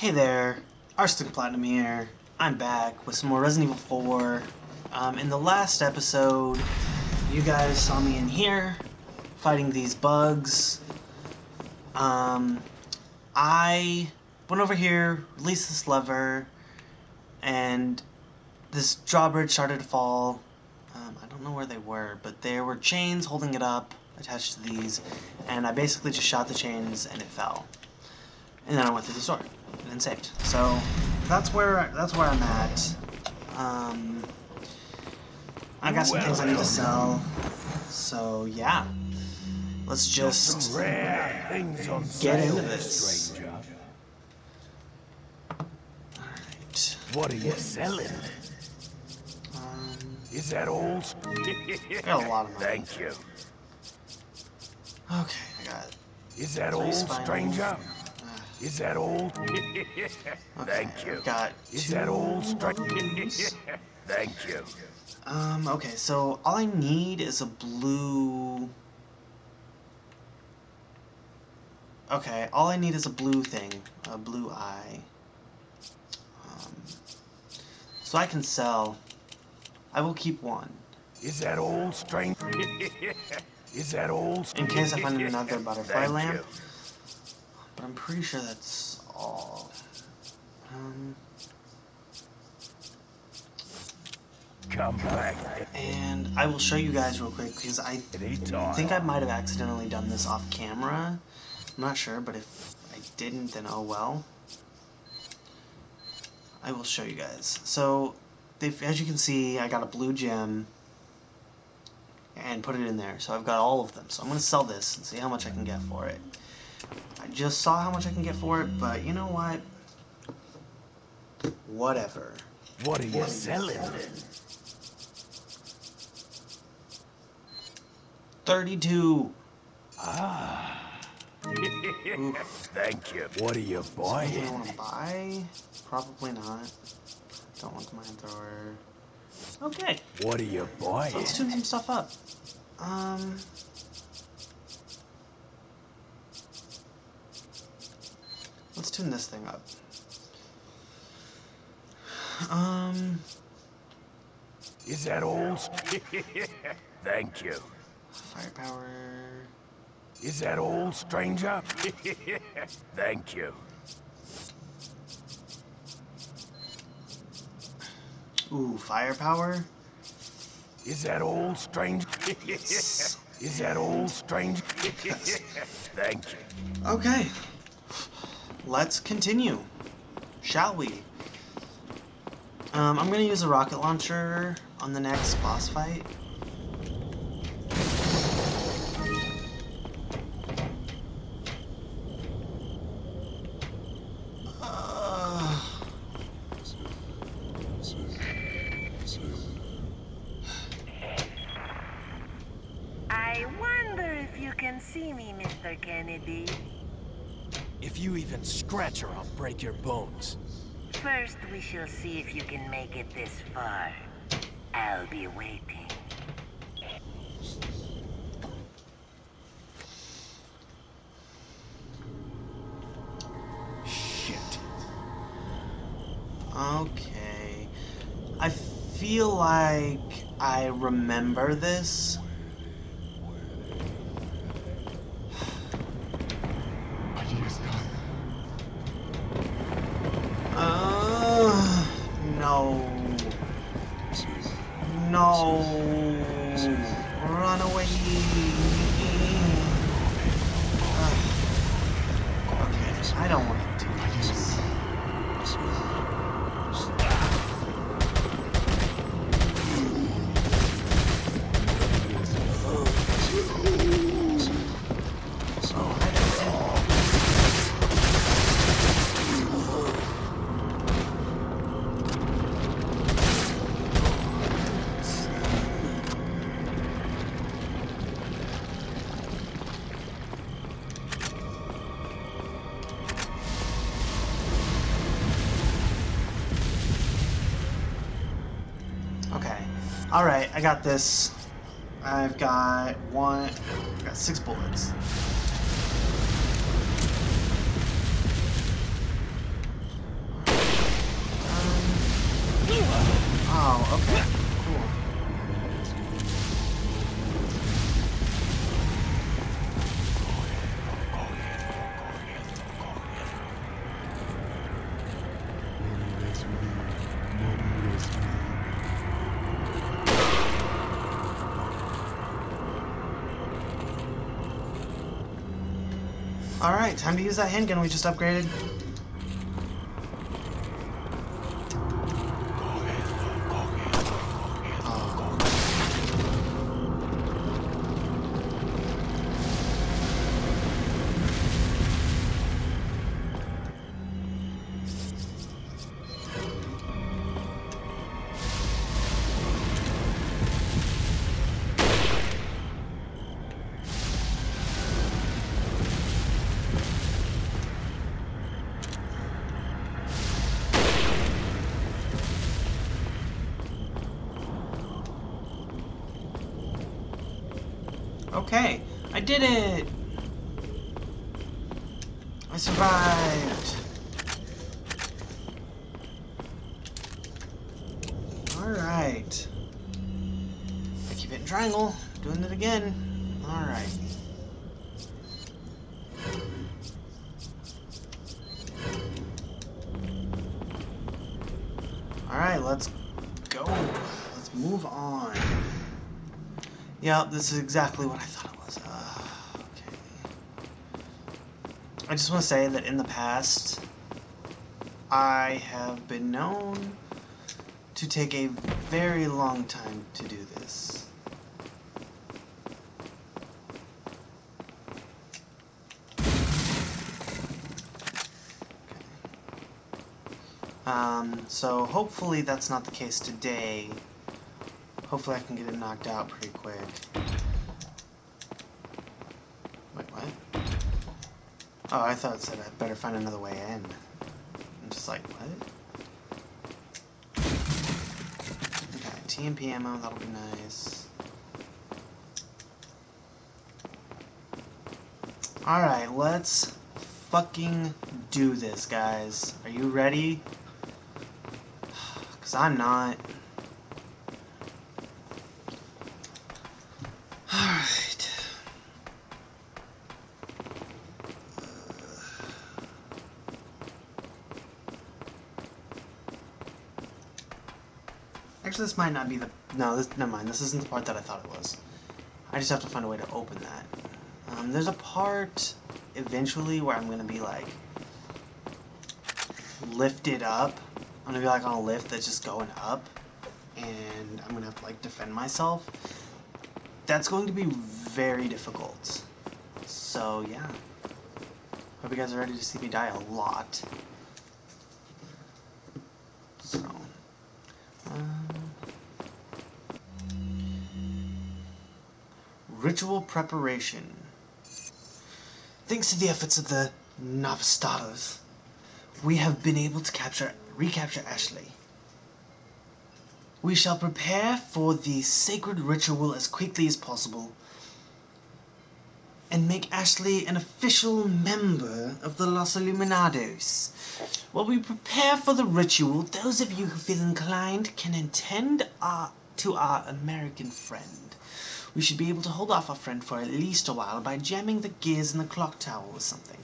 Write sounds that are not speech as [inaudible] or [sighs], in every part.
Hey there, Arsenic Platinum here. I'm back with some more Resident Evil 4. Um, in the last episode, you guys saw me in here fighting these bugs. Um, I went over here, released this lever, and this drawbridge started to fall. Um, I don't know where they were, but there were chains holding it up attached to these, and I basically just shot the chains and it fell. And then I went through the store and then saved. So that's where that's where I'm at. Um, I got some Well, things I need to sell. So yeah, let's just get into this. stranger. Alright. What are you selling? Um, Is that all? got a lot of [laughs] money. Thank you. okay, I got. Is that all, stranger? Is that [laughs] okay, Thank you. Got Is that old? [laughs] Thank you. Um, okay, so all I need is a blue... Okay, all I need is a blue thing. A blue eye. Um, so I can sell. I will keep one. Is that old stranger? [laughs] Is that all? In case I find another butterfly Thank lamp. you. But I'm pretty sure that's all. Um, Come back and I will show you guys real quick because I. Think I might have accidentally done this off camera. I'm not sure, but if I didn't, then oh well. I will show you guys. So, as you can see, I got a blue gem and put it in there. So I've got all of them. So I'm going to sell this and see how much I can get for it. I just saw how much I can get for it, but you know what? Whatever. What are you selling? 32. Ah. [laughs] Thank you. What are you Something I buying? want to buy? Probably not. Don't want the mine thrower. Okay, What are you buying? let's tune some stuff up. Um. Let's tune this thing up. Um, Is that all? [laughs] Thank you. firepower. Is that all, stranger? [laughs] Thank you. Ooh, firepower. Is that all, stranger? Yes. [laughs] Is that all, stranger? Thank you. Okay. Let's continue. Shall we? Um, I'm gonna use a rocket launcher on the next boss fight. You even scratch her, I'll break your bones. First, we shall see if you can make it this far. I'll be waiting. Shit. okay. I feel like I remember this. Alright, I got this. I've got one. I got six bullets. Alright, time to use that handgun we just upgraded. Okay, I did it! I survived! Alright. I keep hitting triangle, doing it again. Alright. Yep, this is exactly what I thought it was. Uh, okay. I just want to say that in the past, I have been known to take a very long time to do this. Um, so hopefully that's not the case today. Hopefully I can get it knocked out pretty quick. Wait, what? Oh, I thought it said I better find another way in. I'm just like, what? Okay, TMP ammo, that'll be nice. Alright, let's fucking do this, guys. Are you ready? [sighs] Because I'm not. This might not be the... No, this, never mind. This isn't the part that I thought it was. I just have to find a way to open that. Um, there's a part eventually where I'm going to be, like, lifted up. I'm going to be, like, on a lift that's just going up. And I'm going to have to, like, defend myself. That's going to be very difficult. So, yeah. Hope you guys are ready to see me die a lot. Ritual preparation. Thanks to the efforts of the Novistadors, we have been able to capture, recapture Ashley. We shall prepare for the sacred ritual as quickly as possible and make Ashley an official member of the Los Illuminados. While we prepare for the ritual, those of you who feel inclined can attend our, to our American friend. We should be able to hold off our friend for at least a while by jamming the gears in the clock tower or something.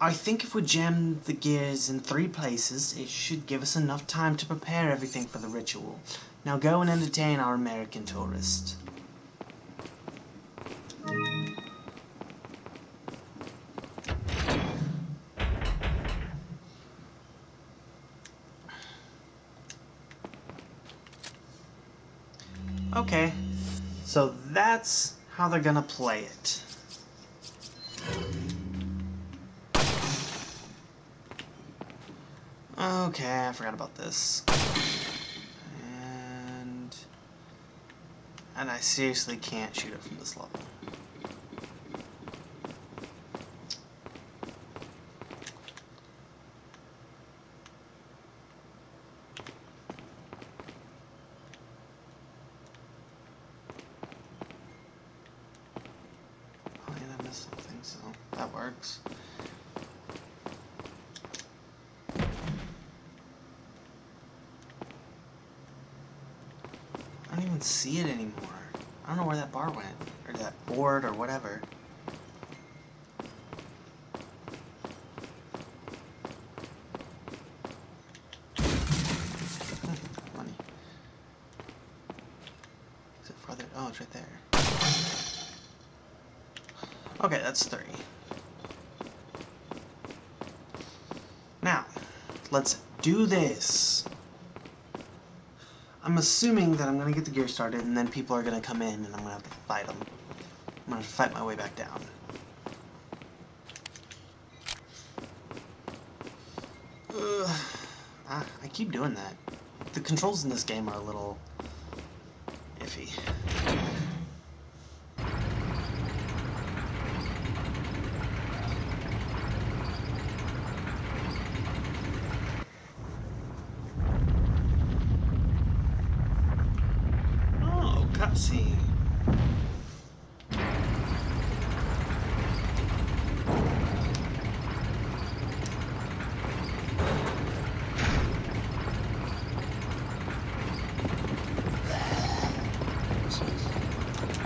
I think if we jam the gears in three places, it should give us enough time to prepare everything for the ritual. Now go and entertain our American tourist. Okay, so that's how they're gonna play it. Okay, I forgot about this. And... And I seriously can't shoot it from this level. that's three. Now, let's do this. I'm assuming that I'm going to get the gear started, and then people are going to come in, and I'm going to have to fight them. I'm going to fight my way back down. Ugh. Ah, I keep doing that. The controls in this game are a little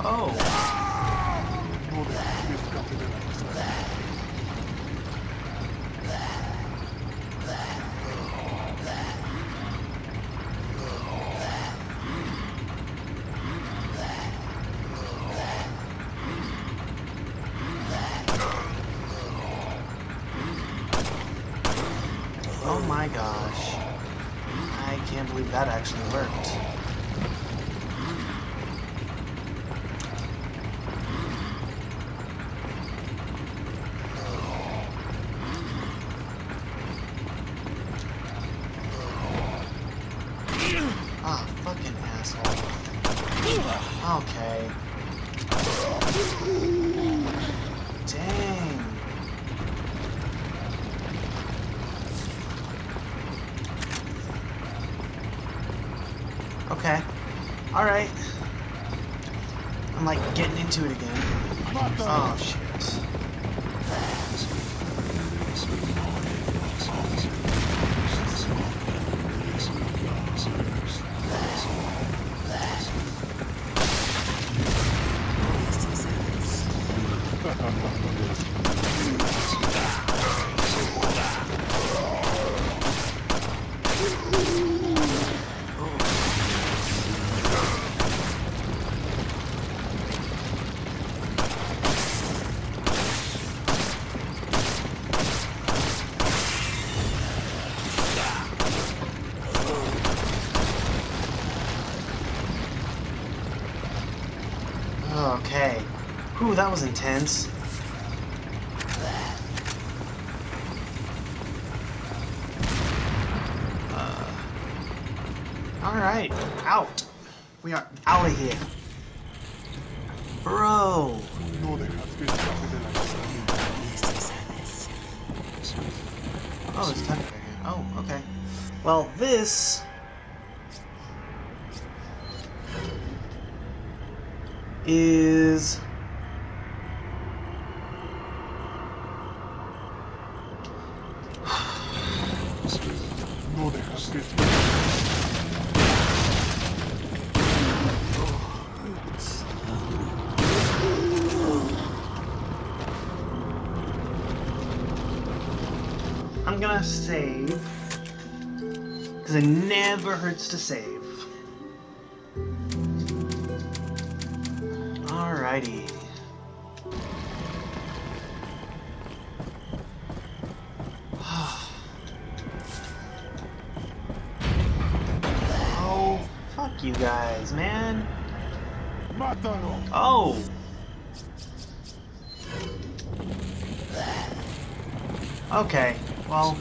Oh. Oh my gosh. I can't believe that actually worked. Ah, fucking asshole. Okay. Dang. Okay. Alright. I'm like getting into it again. Oh shit. Whew, that was intense. Uh, Alright, out. We are out of here. Bro. Oh, it's time. Oh, okay. Well, this is I'm gonna save because it never hurts to save. Alrighty. [sighs] oh, fuck you guys, man. Oh. Okay, well.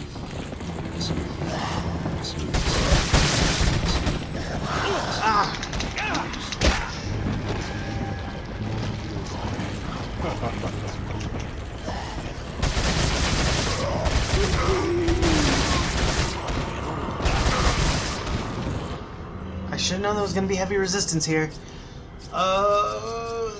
Should have known there was gonna be heavy resistance here. Uh.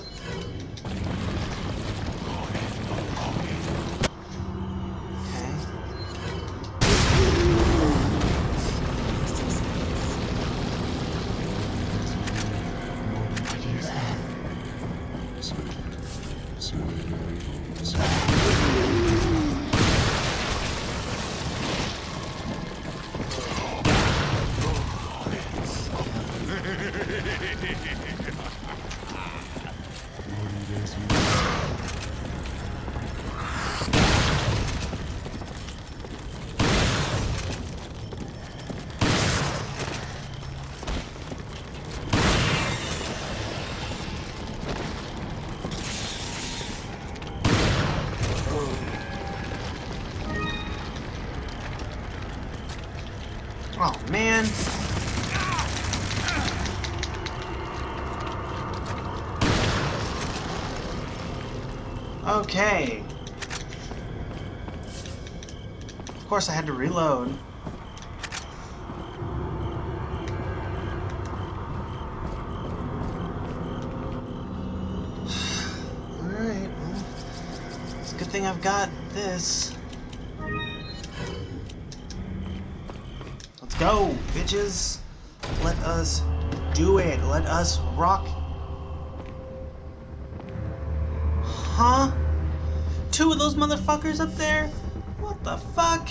Man. Okay. Of course, I had to reload. [sighs] Alright, it's a good thing I've got this. Go, bitches! Let us do it. Let us rock. Huh? Two of those motherfuckers up there? What the fuck?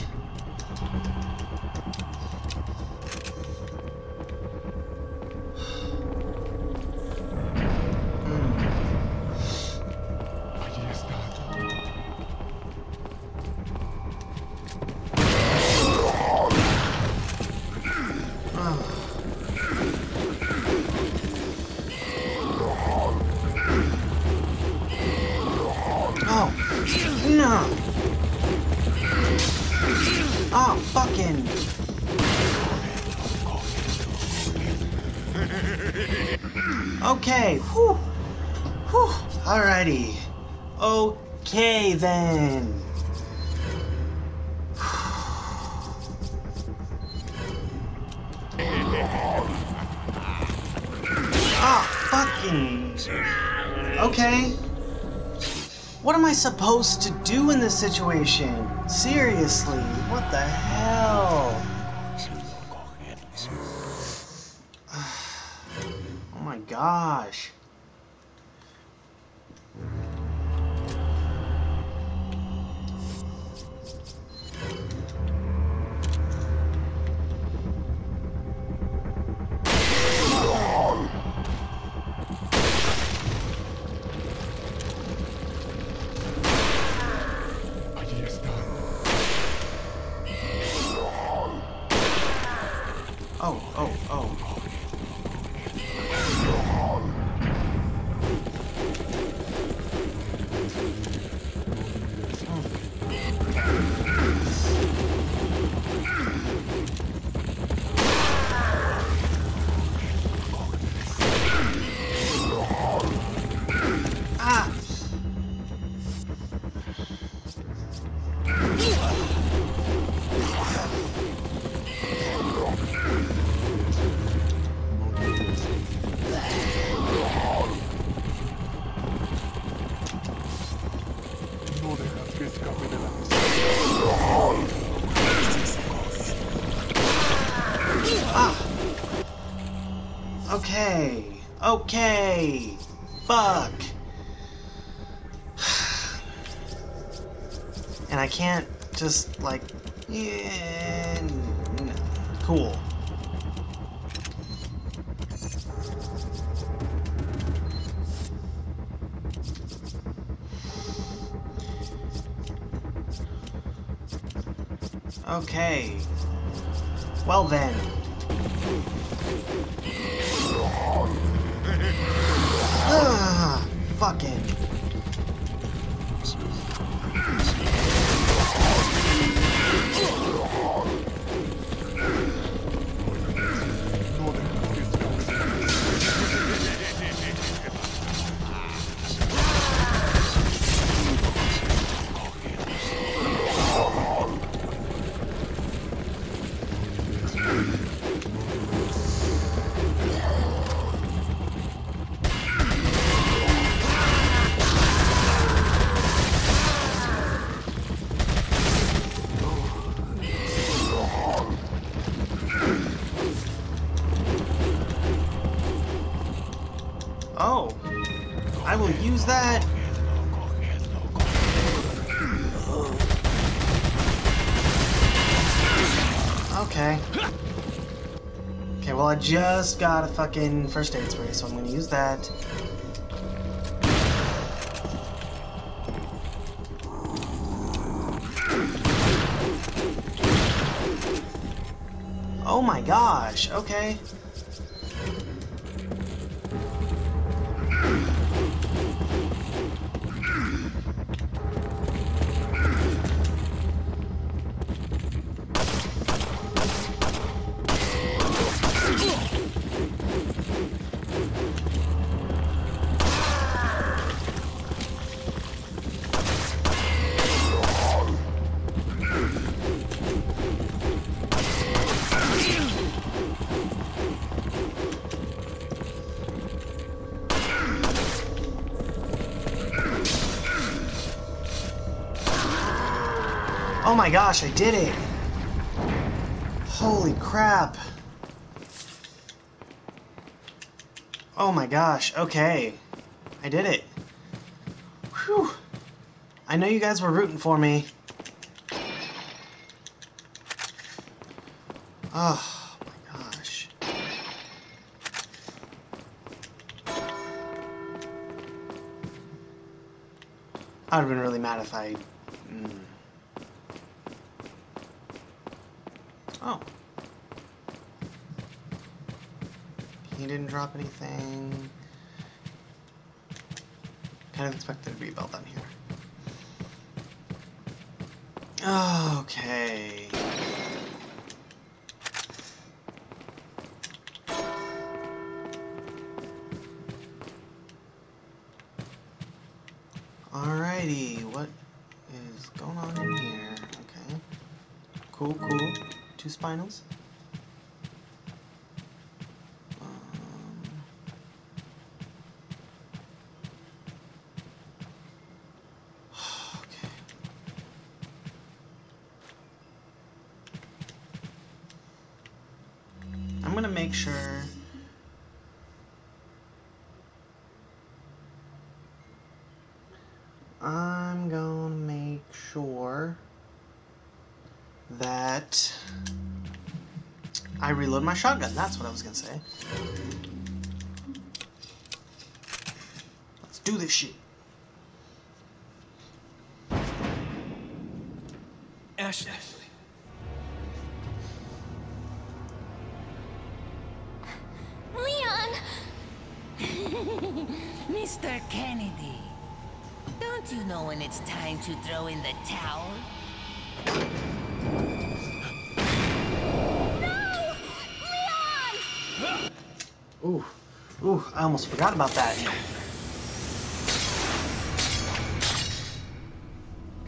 Ah, fucking. Okay. What am I supposed to do in this situation? Seriously, what the hell? [sighs] Oh my gosh. Oh, oh, oh. Ah! Okay. Okay. Fuck. [sighs] And I can't just like yeah, cool. Okay. Well then. Ah, fucking. That. Okay. Okay, well I just got a fucking first aid spray, so I'm gonna use that. Oh my gosh, okay. My gosh, I did it! Holy crap! Oh my gosh, okay. I did it. Whew. I know you guys were rooting for me. Oh my gosh. I would have been really mad if I... Mm. Oh. He didn't drop anything. Kind of expected to be belt down here. Okay. Two spinels. Um, okay. I'm gonna make sure I'm gonna make sure that I reload my shotgun. That's what I was gonna say. Let's do this shit. Ashley. Leon! [laughs] Mr. Kennedy, don't you know when it's time to throw in the towel? Ooh, ooh, I almost forgot about that.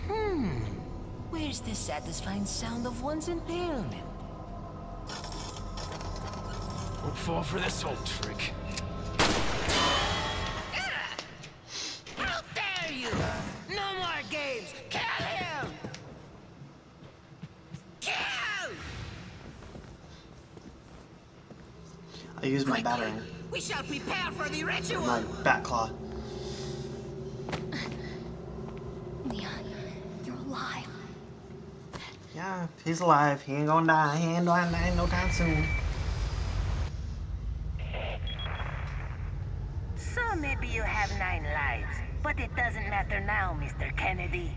Hmm, where's the satisfying sound of one's impalement? Don't fall for this old trick. My battering, We shall prepare for the ritual! my bat claw. [sighs] Leon, you're alive. Yeah, he's alive. He ain't gonna die. He ain't gonna die no time soon. So maybe you have nine lives, but it doesn't matter now, Mr. Kennedy.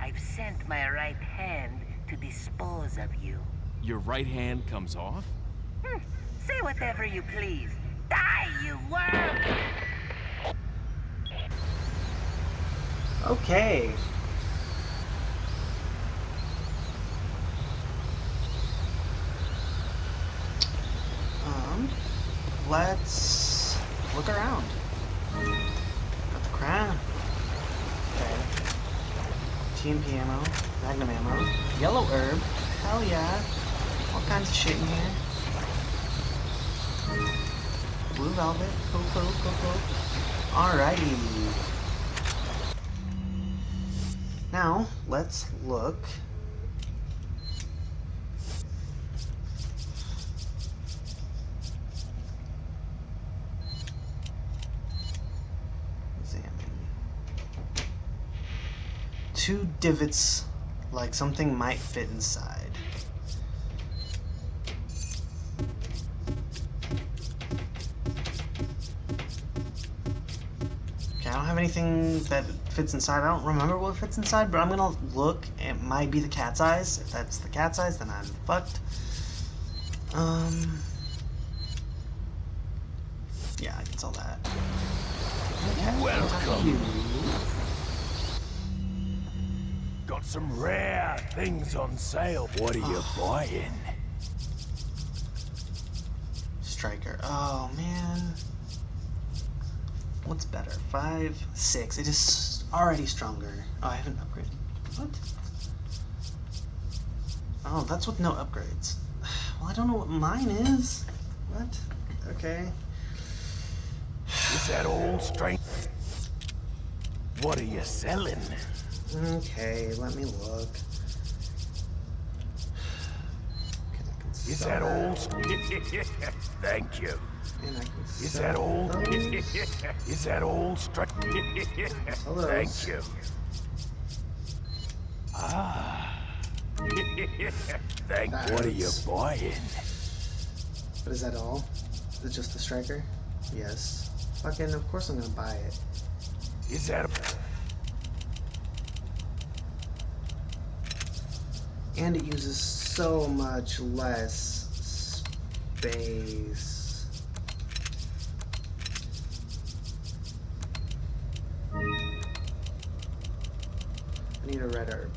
I've sent my right hand to dispose of you. Your right hand comes off? Hmm. Say whatever you please. Die, you worm! Okay. Um, let's look around. Got the crown. Okay. TMP ammo, magnum ammo, yellow herb. Hell yeah. All kinds of shit in here. Blue velvet. Cool, cool, cool, cool. Alrighty. Now, let's look. Examine. Two divots, like something might fit inside. Have anything that fits inside. I don't remember what fits inside, but I'm gonna look. It might be the cat's eyes. If that's the cat's eyes, then I'm fucked. Um. Yeah, I can sell that. Okay, Welcome. Got some rare things on sale. What are you buying? Striker. Oh man. What's better? Five, six. It is already stronger. Oh, I haven't upgraded. What? Oh, that's with no upgrades. [sighs] Well, I don't know what mine is. What? Okay. Is that old strength? What are you selling? Okay, let me look. [sighs] Is that old? strength? [laughs] Thank you. And I can Is that all? those. [laughs] Is that all? Stri- Thank you. Ah. [laughs] Thank. That What are you buying? But is that all? Is it just the striker? Yes. Fucking, of course I'm gonna buy it. Is that a And it uses so much less space. Need a red herb.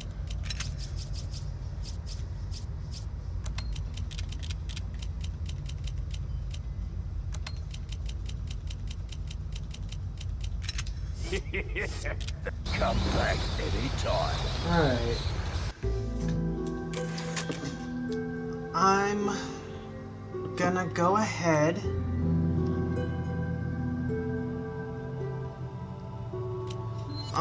come back anytime? Alright. I'm gonna go ahead.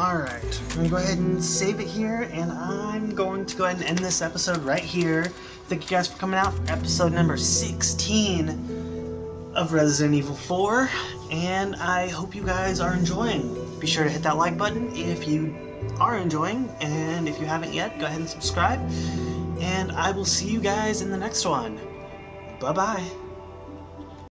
Alright, I'm gonna go ahead and save it here, and I'm going to go ahead and end this episode right here. Thank you guys for coming out for episode number 16 of Resident Evil 4, and I hope you guys are enjoying. Be sure to hit that like button if you are enjoying, and if you haven't yet, go ahead and subscribe. And I will see you guys in the next one. Bye bye.